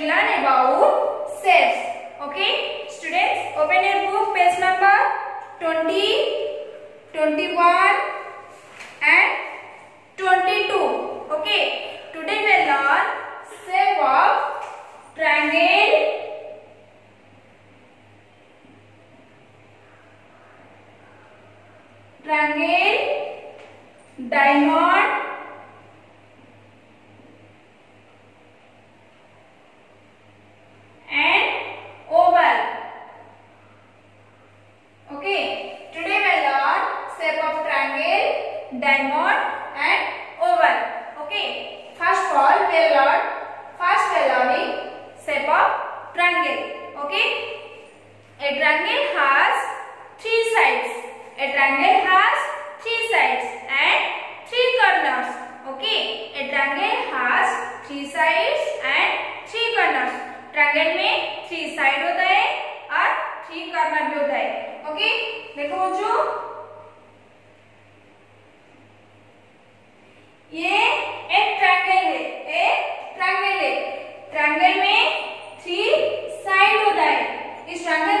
we learn about cells. Okay, students, open your book, page number 20, 21 and 22. Okay, today we will learn shape of triangle. Triangle, diamond, diamond and oval. Okay. First of all, we learn first learning shape of triangle. Okay. A triangle has three sides. A triangle has three sides and three corners. Okay. A triangle has three sides and three corners. Triangle में three side होता है और three corner भी होता है okay देखो बच्चों ये एक ट्रायंगल है एक ट्रायंगल है ट्रायंगल में थ्री साइड होता है इस ट्रायंगल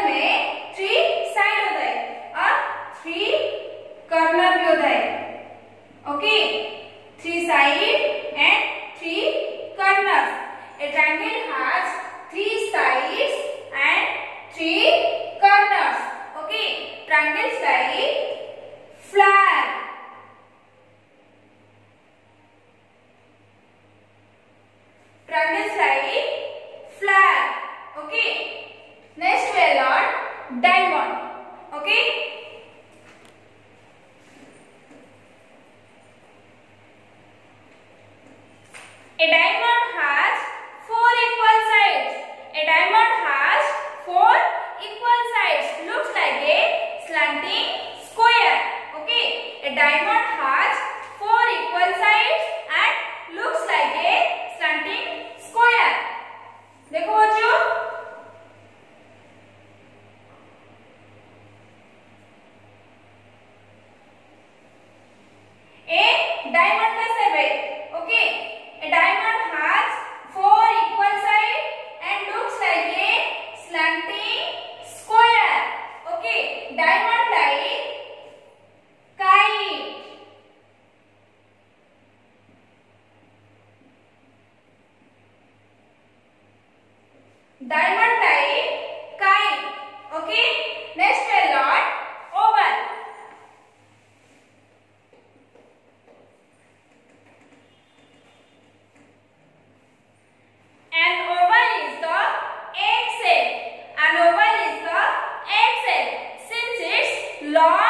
long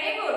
very good.